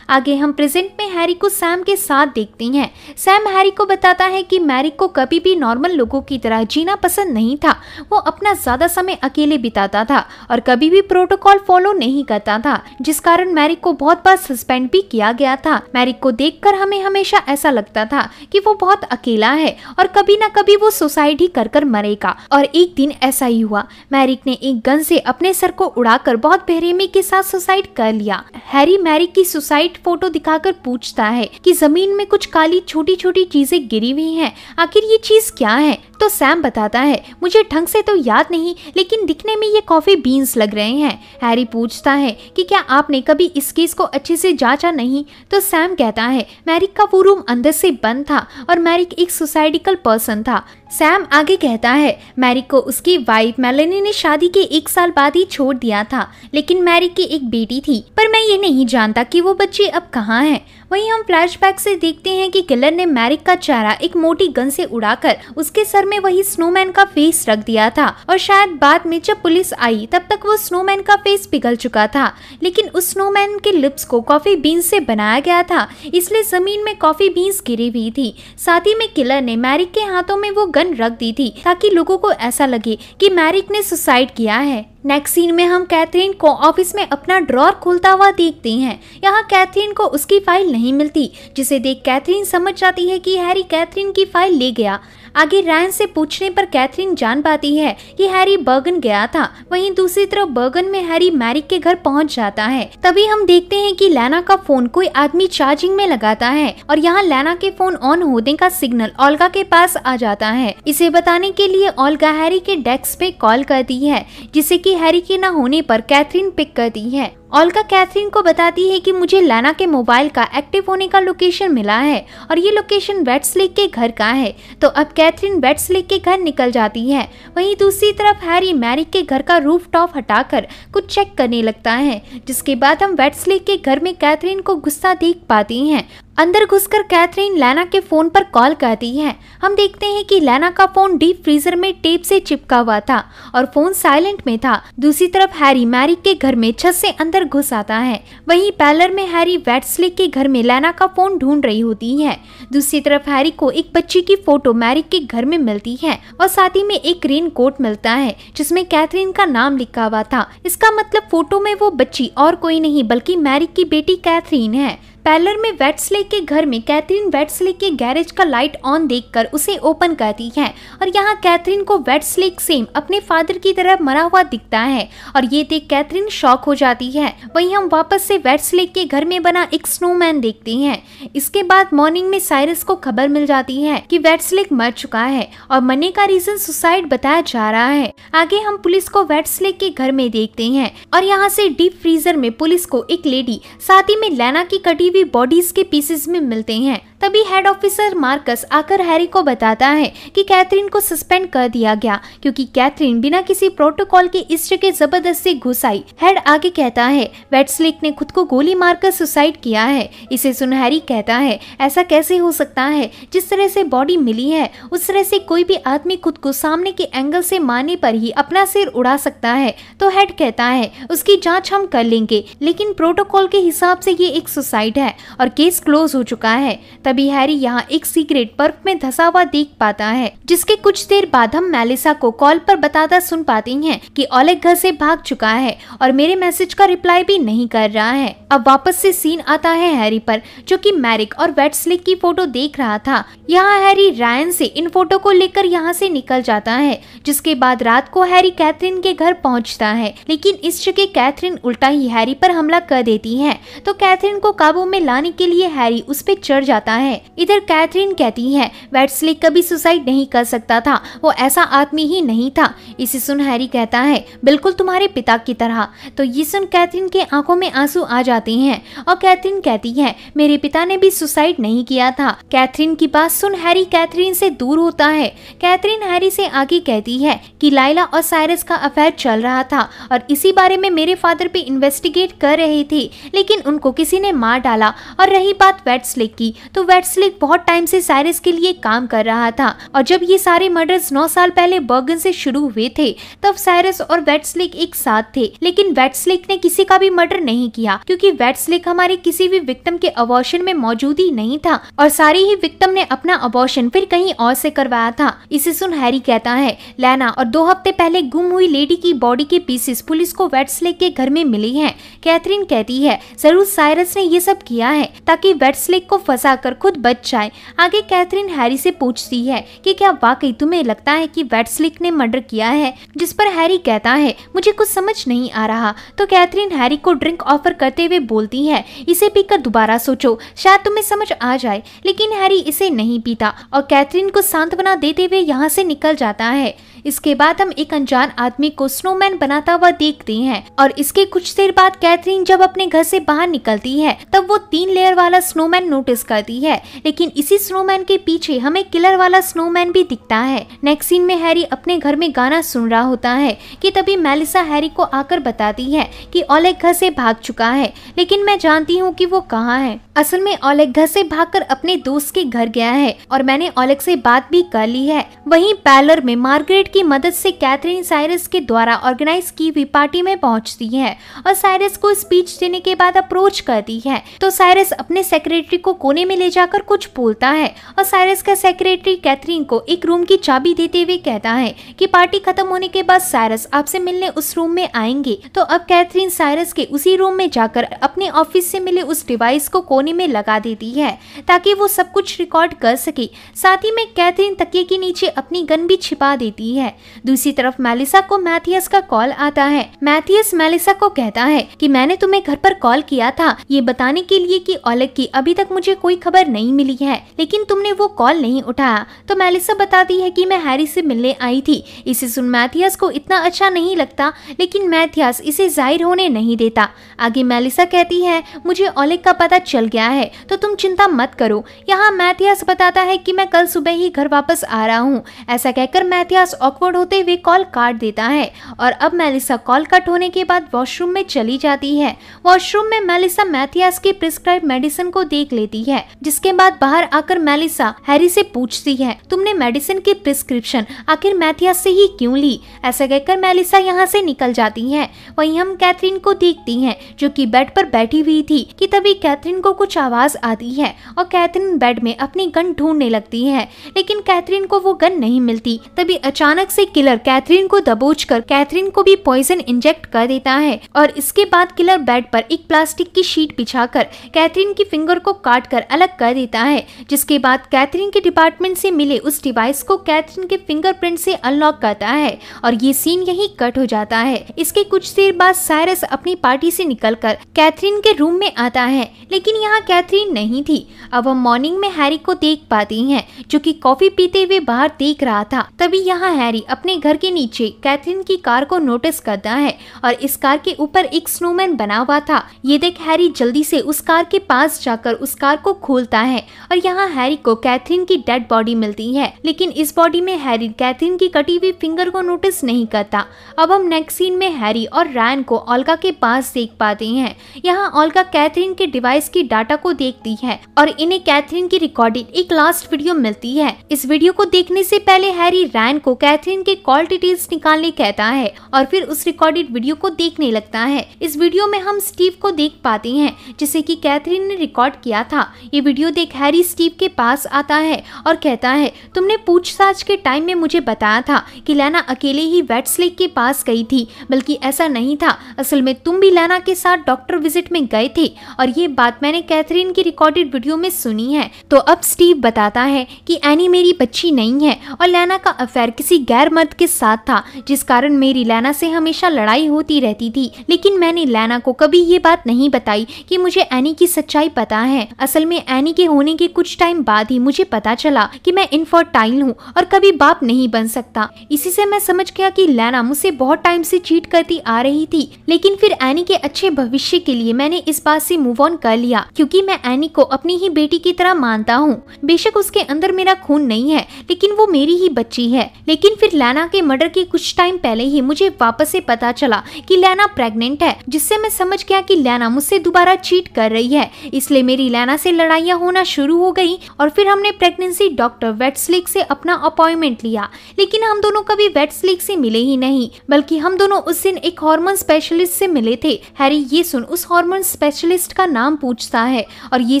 आगे हम प्रेजेंट में हैरी को सैम के साथ देखते हैं। सैम हैरी को बताता है कि मैरिक को कभी भी नॉर्मल लोगों की तरह जीना पसंद नहीं था। वो अपना ज़्यादा समय अकेले बिताता था और कभी भी प्रोटोकॉल फॉलो नहीं करता था, जिस कारण मैरिक को बहुत बार सस्पेंड भी किया गया था। मैरिक को देखकर हमें हमेशा ऐसा लगता था कि वो बहुत अकेला है और कभी ना कभी वो सुसाइड ही कर कर मरेगा। और एक दिन ऐसा ही हुआ। मैरिक ने एक गन से अपने सर को उड़ाकर बहुत बेरहमी के साथ सुसाइड कर लिया। हैरी मैरिक की सुसाइड फ़ोटो दिखाकर पूछता है कि ज़मीन में कुछ काली छोटी छोटी चीज़ें गिरी हुई हैं। आखिर ये चीज़ क्या है? तो सैम बताता है, मुझे ढंग से तो याद नहीं, लेकिन दिखने में ये कॉफ़ी बीन्स लग रहे हैं। हैरी पूछता है कि क्या आपने कभी इस केस को अच्छे से जांचा नहीं? तो सैम कहता है, मैरिक का वो रूम अंदर से बंद था और मैरिक एक सुसाइडिकल पर्सन था। सैम आगे कहता है मैरिक को उसकी वाइफ मेलेनी ने शादी के एक साल बाद ही छोड़ दिया था, लेकिन मैरिक की एक बेटी थी। पर मैं ये नहीं जानता कि वो बच्चे अब कहाँ है। वहीं हम फ्लैशबैक से देखते हैं कि किलर ने मैरिक का चेहरा एक मोटी गन से उड़ाकर उसके सर में वही स्नोमैन का फेस रख दिया था। और शायद बाद में जब पुलिस आई, तब तक वो स्नोमैन का फेस पिघल चुका था। लेकिन उस स्नोमैन के लिप्स को कॉफ़ी बीन्स से बनाया गया था, इसलिए ज़मीन में कॉफ़ी बीन्स गिरी हुई थी। साथ ही में किलर ने मैरिक के हाथों में वो गन रख दी थी, ताकि लोगों को ऐसा लगे कि मैरिक ने सुसाइड किया है। नेक्स्ट सीन में हम कैथरीन को ऑफ़िस में अपना ड्रॉर खोलता हुआ देखते हैं। यहाँ कैथरीन को उसकी फ़ाइल नहीं मिलती, जिसे देख कैथरीन समझ जाती है कि हैरी कैथरीन की फ़ाइल ले गया। आगे रैन से पूछने पर कैथरीन जान पाती है कि हैरी बर्गन गया था। वहीं दूसरी तरफ़ बर्गन में हैरी मैरिक के घर पहुँच जाता है। तभी हम देखते हैं कि लैना का फ़ोन कोई आदमी चार्जिंग में लगाता है और यहाँ लैना के फ़ोन ऑन होने का सिग्नल ओल्गा के पास आ जाता है। इसे बताने के लिए ओल्गा हैरी के डेस्क पे कॉल करती है, जिसे की हैरी के न होने पर कैथरीन पिक करती है। ऑल्का कैथरीन को बताती है कि मुझे लाना के मोबाइल का एक्टिव होने का लोकेशन मिला है और ये लोकेशन वेट्सलिक के घर का है। तो अब कैथरीन वेट्सलेक के घर निकल जाती है। वहीं दूसरी तरफ़ हैरी मैरिक के घर का रूफ टॉप हटाकर कुछ चेक करने लगता है, जिसके बाद हम वेट्सलिक के घर में कैथरीन को गुस्सा देख पाती हैं। अंदर घुसकर कैथरीन लैना के फ़ोन पर कॉल करती है। हम देखते हैं कि लैना का फ़ोन डीप फ्रीजर में टेप से चिपका हुआ था और फ़ोन साइलेंट में था। दूसरी तरफ़ हैरी मैरिक के घर में छत से अंदर घुस आता है। वहीं पैलर में हैरी वेट्सले के घर में लैना का फ़ोन ढूंढ रही होती है। दूसरी तरफ़ हैरी को एक बच्ची की फ़ोटो मैरिक के घर में मिलती है और साथ ही में एक रेन कोट मिलता है, जिसमें कैथरीन का नाम लिखा हुआ था। इसका मतलब फ़ोटो में वो बच्ची और कोई नहीं, बल्कि मैरिक की बेटी कैथरीन है। पैलर में वेट्सले के घर में कैथरीन वेट्सले के गैरेज का लाइट ऑन देखकर उसे ओपन करती है। और यहाँ कैथरीन को वेट्सले सेम अपने फादर की तरह मरा हुआ दिखता है। और ये देख कैथरीन शॉक हो जाती है। वहीं हम वापस से वेट्सले के घर में बना एक स्नोमैन देखते हैं। इसके बाद मॉर्निंग में साइरस को खबर मिल जाती है कि वेट्सलेक मर चुका है और मरने का रीजन सुसाइड बताया जा रहा है। आगे हम पुलिस को वेट्सलेक के घर में देखते हैं। और यहाँ से डीप फ्रीजर में पुलिस को एक लेडी, साथ ही में लैना की कटी भी बॉडीज के पीसेस में मिलते हैं। तभी हेड ऑफिसर मार्कस आकर हैरी को बताता है कि कैथरीन को सस्पेंड कर दिया गया, क्योंकि कैथरीन बिना किसी प्रोटोकॉल के इस जगह ज़बरदस्ती घुस आई। हेड आगे कहता है वेट्सलिक ने खुद को गोली मारकर सुसाइड किया है। इसे सुन हैरी कहता है, ऐसा कैसे हो सकता है? जिस तरह से बॉडी मिली है, उस तरह से कोई भी आदमी खुद को सामने के एंगल से मारने पर ही अपना सिर उड़ा सकता है। तो हेड कहता है, उसकी जाँच हम कर लेंगे, लेकिन प्रोटोकॉल के हिसाब से ये एक सुसाइड है और केस क्लोज हो चुका है। तभी हैरी यहाँ एक सीक्रेट बर्फ़ में धसा हुआ देख पाता है, जिसके कुछ देर बाद हम मेलिसा को कॉल पर बताता सुन पाती हैं कि ओलेग घर से भाग चुका है और मेरे मैसेज का रिप्लाई भी नहीं कर रहा है। अब वापस से सीन आता है हैरी पर, जो कि मैरिक और वेट्सलिक की फ़ोटो देख रहा था। यहाँ हैरी रायन से इन फ़ोटो को लेकर यहाँ से निकल जाता है, जिसके बाद रात को हैरी कैथरीन के घर पहुँचता है। लेकिन इस जगह कैथरीन उल्टा ही हैरी पर हमला कर देती है। तो कैथरीन को काबू में लाने के लिए हैरी उस पर चढ़ जाता है। इधर कैथरीन कहती है, वेट्सली कभी सुसाइड नहीं कर सकता था। वो ऐसा आदमी ही नहीं था। इसे सुन हैरी कहता है, बिल्कुल तुम्हारे पिता की तरह। तो ये सुन कैथरीन के आँखों में आँसू आ जाते हैं और कैथरीन कहती है, मेरे पिता ने भी सुसाइड नहीं किया था। कैथरीन की बात सुन हैरी कैथरीन से दूर होता है। कैथरीन हैरी से आगे कहती है कि लाइला और साइरस का अफेयर चल रहा था और इसी बारे में मेरे फादर पे इन्वेस्टिगेट कर रहे थे, लेकिन उनको किसी ने मार डाला और रही बात वेट्सलिक की तो वेट्सलिक बहुत टाइम से साइरस के लिए काम कर रहा था और जब ये सारे मर्डर्स नौ साल पहले बर्गन से शुरू हुए थे, तब साइरस और वेट्सलिक एक साथ थे। लेकिन वेट्सलिक ने किसी का भी मर्डर नहीं किया, क्योंकि वेट्सलिक हमारे किसी भी विक्टिम के अबॉर्शन में मौजूद ही नहीं था और सारी ही विक्टिम ने अपना अबॉर्शन फिर कहीं और से करवाया था। इसे सुन हैरी कहता है, लैना, और दो हफ़्ते पहले गुम हुई लेडी की बॉडी के पीसेस पुलिस को वेट्सलेक के घर में मिली हैं। कैथरीन कहती है, ज़रूर साइरस ने ये सब किया है, ताकि वेट्सलेक को फंसा कर खुद बच जाए। आगे कैथरीन हैरी से पूछती है कि क्या वाकई तुम्हें लगता है कि वेट्सलेक ने मर्डर किया है, जिस पर हैरी कहता है, मुझे कुछ समझ नहीं आ रहा। तो कैथरीन हैरी को ड्रिंक ऑफ़र करते हुए बोलती है, इसे पीकर दोबारा सोचो, शायद तुम्हें समझ आ जाए। लेकिन हैरी इसे नहीं पीता और कैथरीन को सांत्वना देते हुए यहाँ से निकल जाता है। इसके बाद हम एक अनजान आदमी को स्नोमैन बनाता हुआ देखते हैं। और इसके कुछ देर बाद कैथरीन जब अपने घर से बाहर निकलती है, तब वो तीन लेयर वाला स्नोमैन नोटिस करती है। लेकिन इसी स्नोमैन के पीछे हमें किलर वाला स्नोमैन भी दिखता है। नेक्स्ट सीन में हैरी अपने घर में गाना सुन रहा होता है कि तभी मेलिसा हैरी को आकर बताती है कि ओलेग घर से भाग चुका है। लेकिन मैं जानती हूँ कि वो कहाँ है। असल में ओलेग घर से भागकर अपने दोस्त के घर गया है और मैंने ओलेग से बात भी कर ली है। वहीं पैलर में मार्गरेट की मदद से कैथरीन साइरस के द्वारा ऑर्गेनाइज की हुई पार्टी में पहुँचती है और साइरस को स्पीच देने के बाद अप्रोच करती है। तो साइरस अपने सेक्रेटरी को कोने में ले जाकर कुछ बोलता है और साइरस का सेक्रेटरी कैथरीन को एक रूम की चाबी देते हुए कहता है कि पार्टी खत्म होने के बाद साइरस आपसे मिलने उस रूम में आएँगे। तो अब कैथरीन साइरस के उसी रूम में जाकर अपने ऑफ़िस से मिले उस डिवाइस को कोने में लगा देती है ताकि वो सब कुछ रिकॉर्ड कर सके। साथ ही में कैथरीन तकिए के नीचे अपनी गन भी छिपा देती है। है। दूसरी तरफ़ मेलिसा को मैथियस का कॉल आता है। मैथियस मेलिसा को कहता है कि मैंने तुम्हें घर पर कॉल किया था। ये बताने के लिए कि ओलेग की अभी तक मुझे कोई खबर नहीं मिली है, लेकिन तुमने वो कॉल नहीं उठाया। तो मेलिसा बताती है कि मैं हैरी से मिलने आई थी। इसे सुन मैथियस को इतना अच्छा नहीं लगता, लेकिन मैथियस इसे ज़ाहिर होने नहीं देता। आगे मेलिसा कहती है, मुझे ओलेग का पता चल गया है तो तुम चिंता मत करो। यहाँ मैथियस बताता है कि मैं कल सुबह ही घर वापस आ रहा हूँ। ऐसा कहकर मैथियस ऑकवर्ड होते हुए कॉल काट देता है और अब मेलिसा कॉल कट होने के बाद वॉशरूम में चली जाती है। वॉशरूम में मेलिसा मैथियास की प्रिस्क्राइब मेडिसिन को देख लेती है, जिसके बाद बाहर आकर मेलिसा हैरी से पूछती है, तुमने मेडिसिन की प्रिस्क्रिप्शन आखिर मैथियास से ही क्यों ली? ऐसा कहकर मेलिसा यहाँ से निकल जाती है। वहीं हम कैथरीन को देखती हैं, जो कि बेड पर बैठी हुई थी, कि तभी कैथरीन को कुछ आवाज़ आती है और कैथरीन बेड में अपनी गन ढूँढने लगती है। लेकिन कैथरीन को वो गन नहीं मिलती। तभी अचानक अचानक से किलर कैथरीन को दबोचकर कैथरीन को भी पॉइजन इंजेक्ट कर देता है और इसके बाद किलर बेड पर एक प्लास्टिक की शीट बिछाकर कैथरीन की फिंगर को काट कर अलग कर देता है, जिसके बाद कैथरीन के डिपार्टमेंट से मिले उस डिवाइस को कैथरीन के फिंगरप्रिंट से अनलॉक करता है और ये सीन यही कट हो जाता है। इसके कुछ देर बाद साइरस अपनी पार्टी से निकलकर कैथरीन के रूम में आता है, लेकिन यहाँ कैथरीन नहीं थी। अब हम मॉर्निंग में हैरी को देख पाती है, जो की कॉफ़ी पीते हुए बाहर देख रहा था, तभी यहाँ हैरी अपने घर के नीचे कैथरीन की कार को नोटिस करता है और इस कार के ऊपर एक स्नोमैन बना हुआ था। ये देख हैरी जल्दी से उस कार के पास जाकर उस कार को खोलता है और यहाँ हैरी को कैथरीन की डेड बॉडी मिलती है। लेकिन इस बॉडी में हैरी कैथरीन की कटी हुई फिंगर को नोटिस नहीं करता। अब हम नेक्स्ट सीन में हैरी और रैन को ओल्गा के पास देख पाते हैं। यहाँ ओल्गा कैथरीन के डिवाइस की डाटा को देखती है और इन्हें कैथरीन की रिकॉर्डेड एक लास्ट वीडियो मिलती है। इस वीडियो को देखने से पहले हैरी रैन को कैथरीन के कॉल डिटेल्स निकालने कहता है और फिर उस रिकॉर्डेड वीडियो को देखने लगता है। इस वीडियो में हम स्टीव को देख पाते हैं, जिसे कि कैथरीन ने रिकॉर्ड किया था। ये वीडियो देख हैरी स्टीव के पास आता है और कहता है, तुमने पूछताछ के टाइम में मुझे बताया था कि लैना अकेले ही वेट्स लेक के पास गई थी, बल्कि ऐसा नहीं था। असल में तुम भी लैना के साथ डॉक्टर विज़िट में गए थे और ये बात मैंने कैथरीन की रिकॉर्डेड वीडियो में सुनी है। तो अब स्टीव बताता है कि एनी मेरी बच्ची नहीं है और लैना का अफेयर किसी गैर मर्द के साथ था, जिस कारण मेरी लैना से हमेशा लड़ाई होती रहती थी। लेकिन मैंने लैना को कभी ये बात नहीं बताई कि मुझे एनी की सच्चाई पता है। असल में एनी के होने के कुछ टाइम बाद ही मुझे पता चला कि मैं इनफर्टाइल हूँ और कभी बाप नहीं बन सकता। इसी से मैं समझ गया कि लैना मुझसे बहुत टाइम से चीट करती आ रही थी। लेकिन फिर एनी के अच्छे भविष्य के लिए मैंने इस बात से मूव ऑन कर लिया, क्योंकि मैं एनी को अपनी ही बेटी की तरह मानता हूँ। बेशक उसके अंदर मेरा खून नहीं है, लेकिन वो मेरी ही बच्ची है। लेकिन फिर लैना लैना के मर्डर के कुछ टाइम पहले ही मुझे वापस से पता चला कि लैना प्रेग्नेंट है, जिससे मैं समझ गया कि लैना मुझसे दोबारा चीट कर रही है। इसलिए मेरी लैना से लड़ाइयाँ होना शुरू हो गई और फिर हमने प्रेगनेंसी डॉक्टर वेट्सलिक से अपना अपॉइंटमेंट लिया। लेकिन हम दोनों कभी वेट्सलिक से मिले ही नहीं, बल्कि हम दोनों उस दिन एक हार्मोन स्पेशलिस्ट से मिले थे। हैरी, ये सुन, उस हार्मोन स्पेशलिस्ट का नाम पूछता है और ये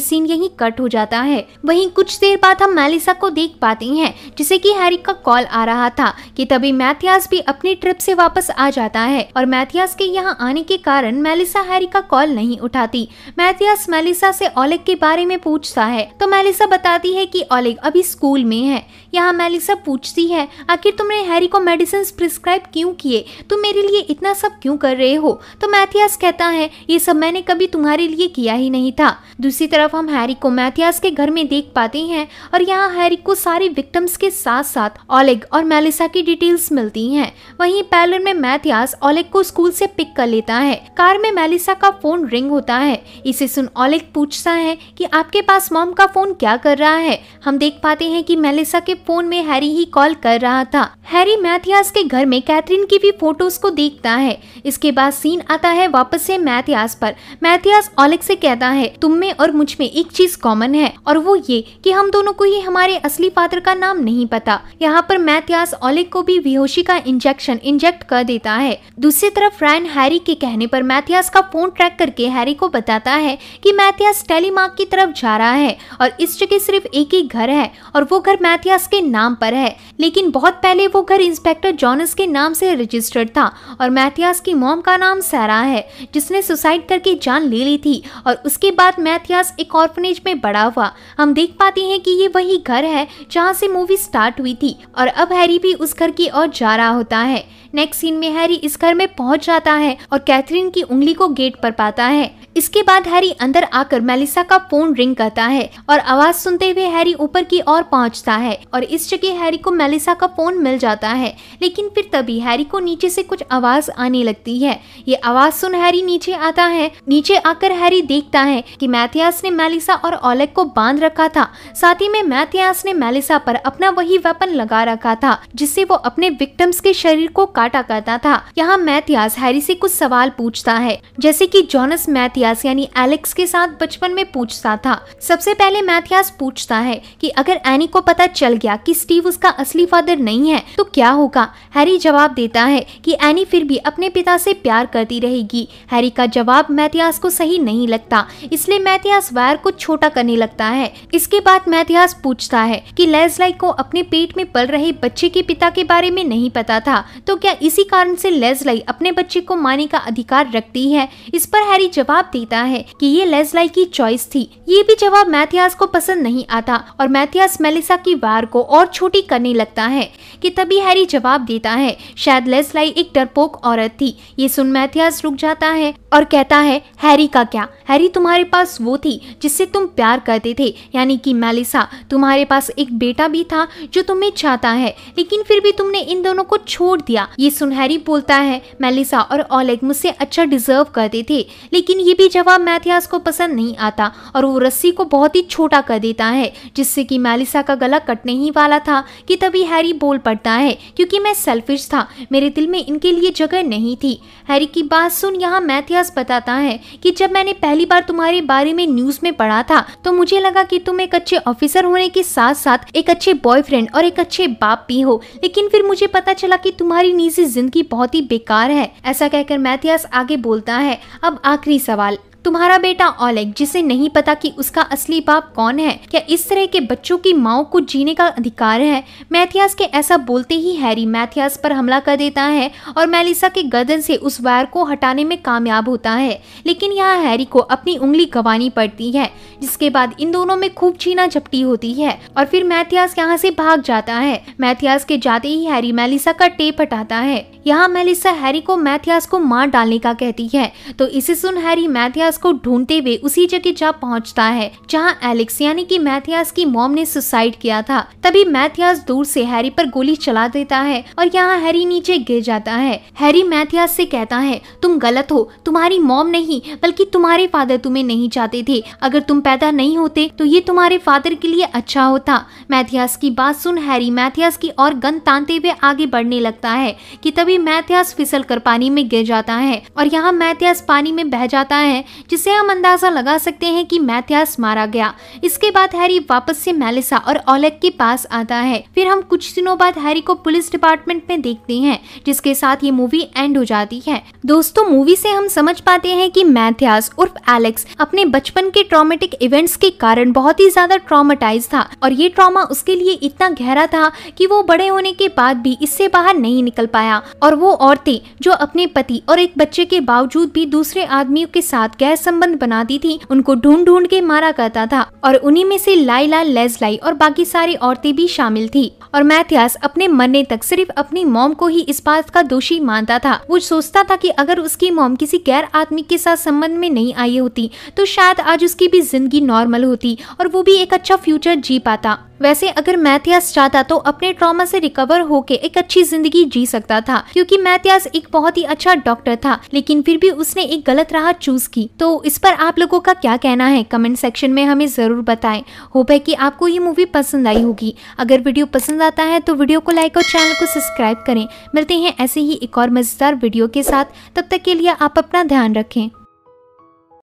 सीन यही कट हो जाता है। वहीं कुछ देर बाद हम मेलिसा को देख पाते हैं जिसे कि हैरी का कॉल आ रहा था। था कि तभी मैथियास भी अपनी ट्रिप से वापस आ जाता है और मैथियास के यहाँ आने के कारण मेलिसा हैरी का कॉल नहीं उठाती। मैथियास मेलिसा से ओलेग के बारे में पूछता है तो मेलिसा बताती है कि ओलेग अभी स्कूल में है। यहाँ मेलिसा पूछती है, आखिर तुमने हैरी को मेडिसिन प्रिस्क्राइब क्यों किए? तुम मेरे लिए इतना सब क्यों कर रहे हो? तो मैथियास कहता है, ये सब मैंने कभी तुम्हारे लिए किया ही नहीं था। दूसरी तरफ़ हम हैरी को मैथियास के घर में देख पाते हैं और यहाँ हैरी को सारे विक्टिम्स के साथ साथ ओलेग और मेलिसा की डिटेल्स मिलती हैं। वहीं पैलर में मैथियास ओलेग को स्कूल से पिक कर लेता है। कार में मेलिसा का फ़ोन रिंग होता है। इसे सुन ओलेग पूछता है कि आपके पास मॉम का फ़ोन क्या कर रहा है? हम देख पाते हैं कि मेलिसा के फ़ोन में हैरी ही कॉल कर रहा था। हैरी मैथियास के घर में कैथरीन की भी फ़ोटोज़ को देखता है। इसके बाद सीन आता है वापस से मैथियास पर। मैथियास ओलेग से कहता है, तुम में और मुझमें एक चीज़ कॉमन है, और वो ये कि हम दोनों को ही हमारे असली पात्र का नाम नहीं पता। यहाँ पर मैथियास ओलेग को भी बेहोशी का इंजेक्शन इंजेक्ट कर देता है। दूसरी तरफ़ रैन हैरी के कहने पर मैथियास का फ़ोन ट्रैक करके हैरी को बताता है कि मैथियास टेलीमार्क की तरफ़ जा रहा है, और इस जगह सिर्फ़ एक ही घर है, और वो घर मैथियास के नाम पर है। लेकिन बहुत पहले वो घर इंस्पेक्टर जॉनस के नाम से रजिस्टर्ड था और मैथियास की मॉम का नाम सैरा है, जिसने सुसाइड करके जान ले ली थी और उसके बाद मैथियास एक ऑर्फनेज में बड़ा हुआ। हम देख पाते हैं कि ये वही घर है जहाँ से मूवी स्टार्ट हुई थी और अब हैरी भी उस घर की ओर जा रहा होता है। नेक्स्ट सीन में हैरी इस घर में पहुँच जाता है और कैथरीन की उंगली को गेट पर पाता है। इसके बाद हैरी अंदर आकर मेलिसा का फ़ोन रिंग करता है और आवाज़ सुनते हुए हैरी ऊपर की ओर पहुँचता है और इस जगह हैरी को मेलिसा का फ़ोन मिल जाता है। लेकिन फिर तभी हैरी को नीचे से कुछ आवाज़ आने लगती है। ये आवाज़ सुन हैरी नीचे आता है। नीचे आकर हैरी देखता है कि मैथियास ने मेलिसा और ओलेग को बाँध रखा था। साथ ही में मैथियास ने मेलिसा पर अपना वही वेपन लगा रखा था, जिससे वो अपने विक्टिम्स के शरीर को काटा करता था। यहाँ मैथियास हैरी से कुछ सवाल पूछता है। जैसे कि जॉनस मैथियास यानी एलेक्स के साथ बचपन में पूछता था। सबसे पहले मैथियास पूछता है कि अगर एनी को पता चल गया कि स्टीव उसका असली फादर नहीं है तो क्या होगा? हैरी जवाब देता है कि एनी फिर भी अपने पिता से प्यार करती रहेगी। हैरी का जवाब मैथियास को सही नहीं लगता, इसलिए मैथियास वायर को छोटा करने लगता है। इसके बाद मैथियास पूछता है कि लेजलाई को अपने पेट में पल रहे बच्चे के पिता के बारे में नहीं पता था तो क्या इसी कारण से लेजलाई अपने बच्चे को मारने का अधिकार रखती है। इस पर हैरी जवाब देता है कि ये लेजलाई की चॉइस थी। ये भी जवाब मैथियास को पसंद नहीं आता और मैथियास मेलिसा की वार को और छोटी करने लगता है कि तभी हैरी जवाब देता है, शायद लेजलाई एक डरपोक औरत थी। ये सुन मैथियास रुक जाता है और कहता है, हैरी का क्या? हैरी तुम्हारे पास वो थी जिससे तुम प्यार करते थे। यानी कि मेलिसा, तुम्हारे पास एक बेटा भी था जो तुम्हें चाहता है, लेकिन फिर भी तुमने इन दोनों को छोड़ दिया। ये सुन हैरी बोलता है, मेलिसा और ओलेग मुझसे अच्छा डिजर्व करते थे, लेकिन ये भी जवाब मैथियास को पसंद नहीं आता और वो रस्सी को बहुत ही छोटा कर देता है, जिससे कि मेलिसा का गला कटने ही वाला था कि तभी हैरी बोल पड़ता है, क्योंकि मैं सेल्फिश था, मेरे दिल में इनके लिए जगह नहीं थी। हैरी की बात सुन यहाँ मैथियास बताता है कि जब मैंने पहली बार तुम्हारे बारे में न्यूज़ में पढ़ा था तो मुझे लगा कि तुम एक अच्छे ऑफिसर होने के साथ साथ एक अच्छे बॉयफ्रेंड और एक अच्छे बाप भी हो, लेकिन फिर मुझे पता चला कि तुम्हारी निजी ज़िंदगी बहुत ही बेकार है। ऐसा कहकर मैथियास आगे बोलता है, अब आखिरी सवाल तुम्हारा बेटा ओलेग, जिसे नहीं पता कि उसका असली बाप कौन है, क्या इस तरह के बच्चों की माओ को जीने का अधिकार है? मैथियास के ऐसा बोलते ही हैरी मैथियास पर हमला कर देता है और मेलिसा के गर्दन से उस वायर को हटाने में कामयाब होता है। लेकिन यहाँ हैरी को अपनी उंगली गंवानी पड़ती है, जिसके बाद इन दोनों में खूब छीना झपटी होती है और फिर मैथियास यहाँ से भाग जाता है। मैथियास के जाते ही हैरी मेलिसा का टेप हटाता है। यहाँ मेलिसा हैरी को मैथियास को मार डालने का कहती है। तो इसे सुन हैरी मैथियास को ढूंढते हुए उसी जगह जा पहुँचता है, जहाँ एलेक्स यानी कि मैथियास की मॉम ने सुसाइड किया था। तभी मैथियास दूर से हैरी पर गोली चला देता है और यहाँ हैरी नीचे गिर जाता है। हैरी मैथियास से कहता है, तुम गलत हो। तुम्हारी मॉम नहीं, बल्कि तुम्हारे फादर तुम्हें नहीं चाहते थे। अगर तुम पैदा नहीं होते तो ये तुम्हारे फादर के लिए अच्छा होता। मैथियास की बात सुन हैरी मैथियास की और गन तानते हुए आगे बढ़ने लगता है कि तभी मैथियास फिसल कर पानी में गिर जाता है और यहाँ मैथियास पानी में बह जाता है। जिससे हम अंदाज़ा लगा सकते हैं कि मैथियास मारा गया। इसके बाद हैरी वापस से मेलिसा और ओलेग के पास आता है। फिर हम कुछ दिनों बाद हैरी को पुलिस डिपार्टमेंट में देखते हैं, जिसके साथ ये मूवी एंड हो जाती है। दोस्तों, मूवी से हम समझ पाते हैं कि मैथियास उर्फ़ एलेक्स अपने बचपन के ट्रॉमेटिक इवेंट्स के कारण बहुत ही ज़्यादा ट्रॉमेटाइज था और ये ट्रॉमा उसके लिए इतना गहरा था कि वो बड़े होने के बाद भी इससे बाहर नहीं निकल पाया। और वो औरतें, जो अपने पति और एक बच्चे के बावजूद भी दूसरे आदमियों के साथ गैर संबंध बनाती थी, उनको ढूंढ ढूंढ के मारा करता था और उन्हीं में से लाइला, लेजलाई और बाकी सारी औरतें भी शामिल थी। और मैथियास अपने मरने तक सिर्फ़ अपनी मॉम को ही इस बात का दोषी मानता था। वो सोचता था कि अगर उसकी मॉम किसी गैर आदमी के साथ संबंध में नहीं आई होती तो शायद आज उसकी भी ज़िंदगी नॉर्मल होती और वो भी एक अच्छा फ्यूचर जी पाता। वैसे अगर मैथियास चाहता तो अपने ट्रॉमा से रिकवर होके एक अच्छी ज़िंदगी जी सकता था, क्योंकि मैथियास एक बहुत ही अच्छा डॉक्टर था, लेकिन फिर भी उसने एक गलत राह चूज़ की। तो इस पर आप लोगों का क्या कहना है? कमेंट सेक्शन में हमें ज़रूर बताएँ। होप है कि आपको ये मूवी पसंद आई होगी। अगर वीडियो पसंद आता है तो वीडियो को लाइक और चैनल को सब्सक्राइब करें। मिलते हैं ऐसे ही एक और मज़ेदार वीडियो के साथ। तब तक के लिए आप अपना ध्यान रखें।